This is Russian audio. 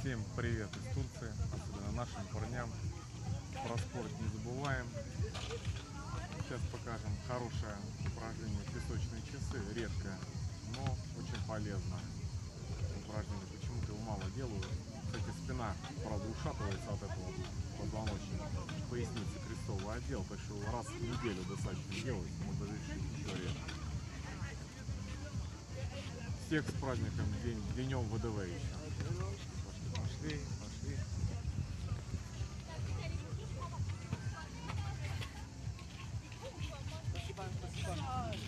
Всем привет из Турции, особенно нашим парням. Про спорт не забываем. Сейчас покажем хорошее упражнение песочные часы, редкое, но очень полезное упражнение. Почему-то его мало делают. Кстати, спина, правда, ушатывается от этого позвоночника. Поясница крестовый отдел, так что раз в неделю достаточно делать, можно решить еще реже. Всех с праздником, день, днем ВДВ еще. Пошли, пошли, пошли. Посыпаем, посыпаем.